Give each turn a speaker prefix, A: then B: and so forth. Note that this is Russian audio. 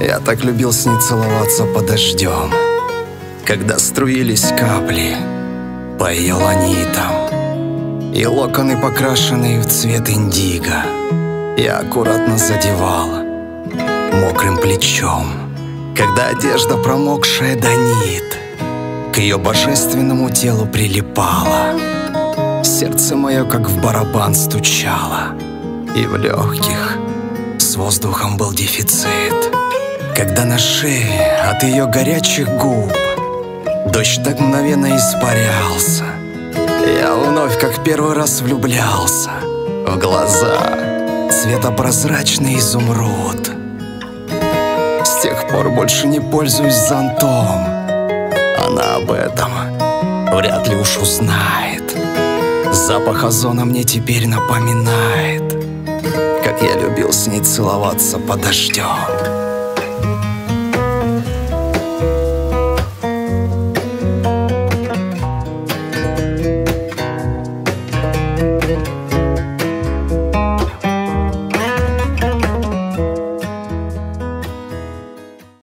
A: Я так любил с ней целоваться под дождем, Когда струились капли по ее ланитам, И локоны, покрашенные в цвет индиго, Я аккуратно задевал мокрым плечом, Когда одежда, промокшая до нит, К ее божественному телу прилипала. Сердце мое, как в барабан, стучало, И в легких с воздухом был дефицит. Когда на шее от ее горячих губ Дождь так мгновенно испарялся. Я вновь как первый раз влюблялся В глаза. Цвета прозрачный изумруд. С тех пор больше не пользуюсь зонтом. Она об этом вряд ли уж узнает. Запах озона мне теперь напоминает Как я любил с ней целоваться под дождем